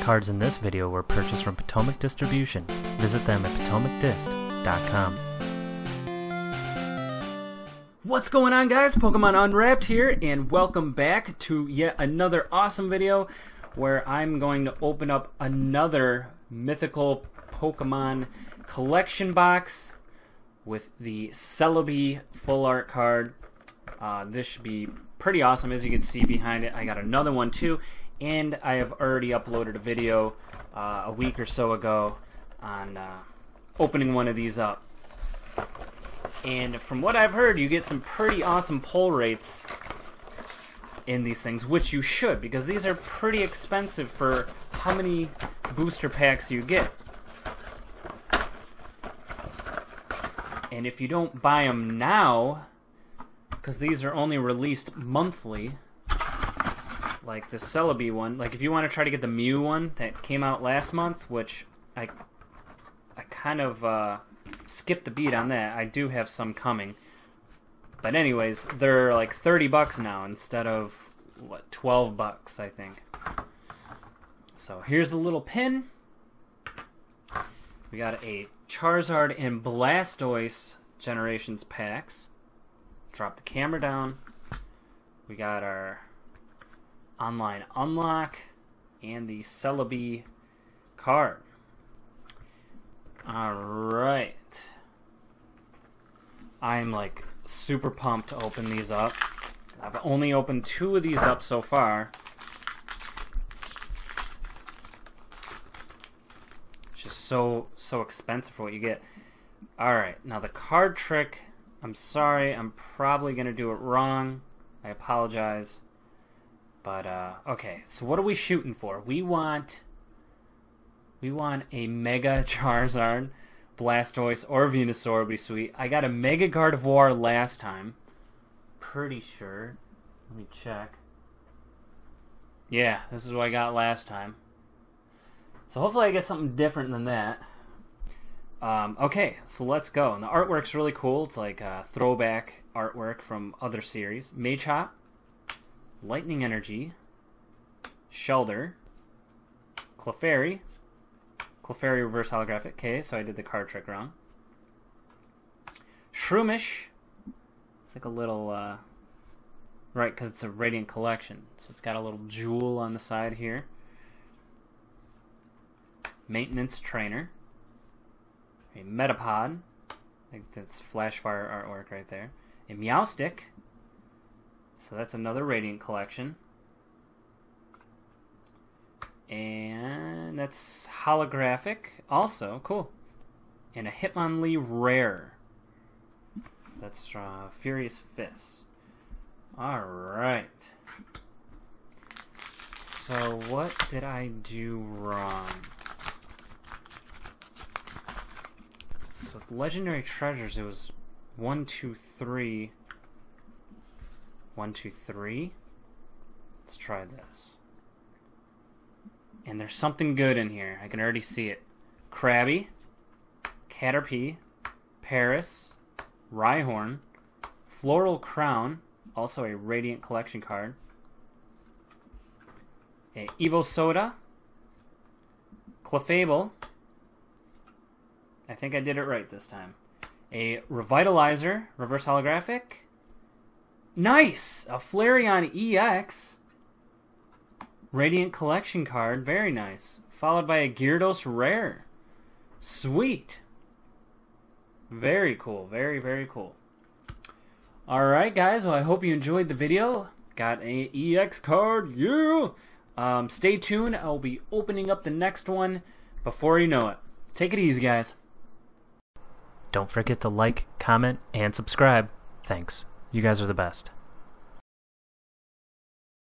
cards in this video were purchased from Potomac Distribution. Visit them at potomacdist.com. What's going on guys? Pokemon Unwrapped here and welcome back to yet another awesome video where I'm going to open up another mythical Pokemon collection box with the Celebi full art card. Uh, this should be pretty awesome as you can see behind it. I got another one too and I have already uploaded a video uh, a week or so ago on uh, opening one of these up. And from what I've heard, you get some pretty awesome pull rates in these things, which you should, because these are pretty expensive for how many booster packs you get. And if you don't buy them now, because these are only released monthly, like the Celebi one, like if you want to try to get the Mew one that came out last month, which I I kind of uh, skipped the beat on that. I do have some coming. But anyways, they're like 30 bucks now instead of what 12 bucks, I think. So, here's the little pin. We got a Charizard and Blastoise Generations packs. Drop the camera down. We got our online unlock and the Celebi card. Alright. I'm like super pumped to open these up. I've only opened two of these up so far. It's just so so expensive for what you get. Alright, now the card trick, I'm sorry, I'm probably gonna do it wrong. I apologize. But uh okay, so what are we shooting for? We want we want a Mega Charizard, Blastoise, or Venusaur would be sweet. I got a Mega Gardevoir last time. Pretty sure. Let me check. Yeah, this is what I got last time. So hopefully I get something different than that. Um, okay, so let's go. And the artwork's really cool. It's like a throwback artwork from other series. Mage Machop, Lightning Energy, Shellder, Clefairy, Clefairy reverse holographic. Okay, so I did the card trick wrong. Shroomish. It's like a little, uh, right, because it's a Radiant Collection. So it's got a little jewel on the side here. Maintenance Trainer. A Metapod. I think that's Flashfire artwork right there. A Meowstic. So that's another Radiant Collection. And that's holographic also. Cool. And a Hitmonlee Rare. That's uh, Furious Fist. Alright. So what did I do wrong? So with Legendary Treasures, it was one, two, three. One, two, three. Let's try this. And there's something good in here. I can already see it. Krabby, Caterpie, Paras, Rhyhorn, Floral Crown, also a Radiant Collection card. A Evosoda, Clefable. I think I did it right this time. A Revitalizer, Reverse Holographic. Nice! A Flareon EX. Radiant Collection card, very nice. Followed by a Gyarados Rare. Sweet. Very cool, very, very cool. Alright guys, well I hope you enjoyed the video. Got a EX card, yeah! Um, stay tuned, I'll be opening up the next one before you know it. Take it easy guys. Don't forget to like, comment, and subscribe. Thanks. You guys are the best.